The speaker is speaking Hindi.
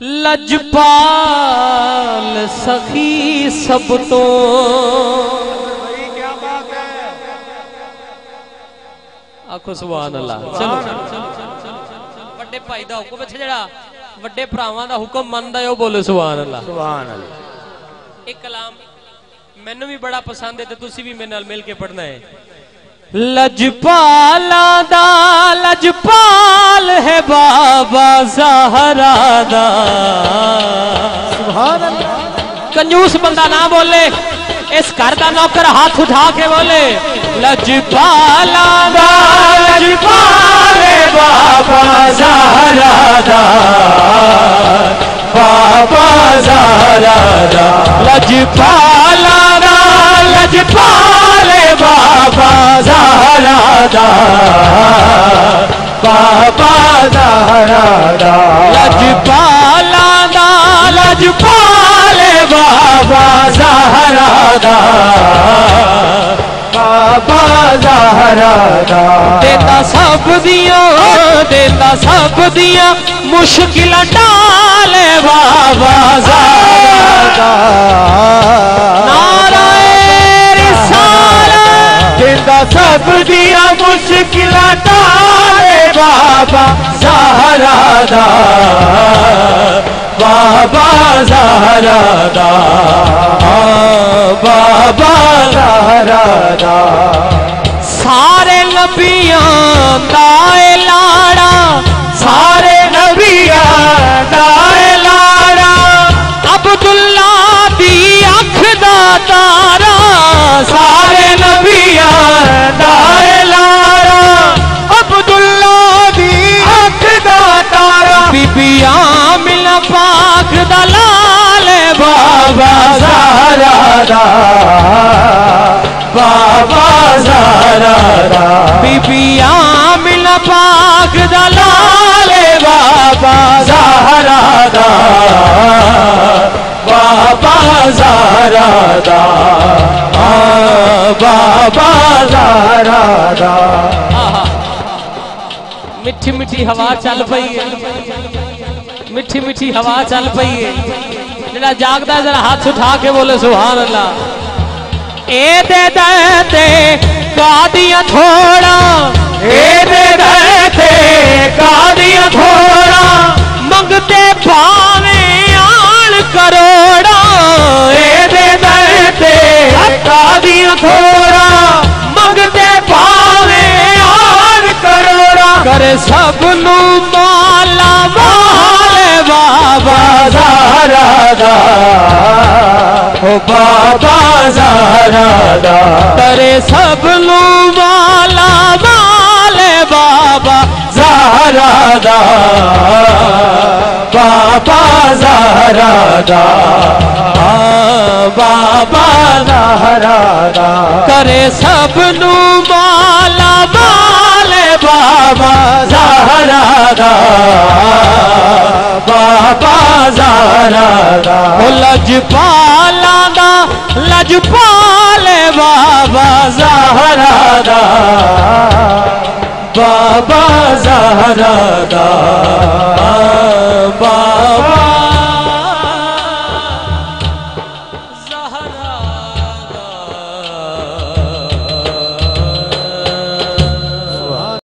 लजपाल सखी सब तो। आखो सुबह अल्लाह वे भाई का हुक्म अच्छा जरा वे भरावान का हुक्म मनता है बोलो सुबह अल्लाह एक कलाम मैनू भी बड़ा पसंद है तो तुम भी मेरे मिल के पढ़ना है। लजपाल दा लजपाल है बाबा सहारा दा। कंजूस बंदा ना बोले इस घर का नौकर हाथ उठा के बोले लजपाल दा लजपाल है बाबा सहारा दा। बाबा सहारा दा। दा लजपाल बाबा ज़हरा दा लजपाला दा लजपाले बाबा ज़हरा दा बाबा देता सब दिया देता सब दिया मुश्किल टाले बाबा नारायण। सब दिया दा बाबा सहारा दा बाबा सहारा दा सारे दा पाक दा लाल बाबा सहारा दा। बाबा सहारा दा। बीबियाँ मिल पाक दा लाल बाबा सहारा दा। बाबा सहारा दा। बाबा सहारा दा। मिठी मिठी हवा चल पई है। मिठी मिठी हवा चल पई है। जरा जागता जरा हाथ उठा के बोले सुभान अल्लाह ए दे दे थोड़ा। ए दे रहते बाल बाबा ज़रा ज़े सपनू बाला बाल बाबा। ज़ारा दा बाबा जारा दा तरे सपनू बाला बाल बाबा। जाना बाबा जाना लजपाला दा लजपाले बाबा जहरा दा बाबा जहरा दा बाबा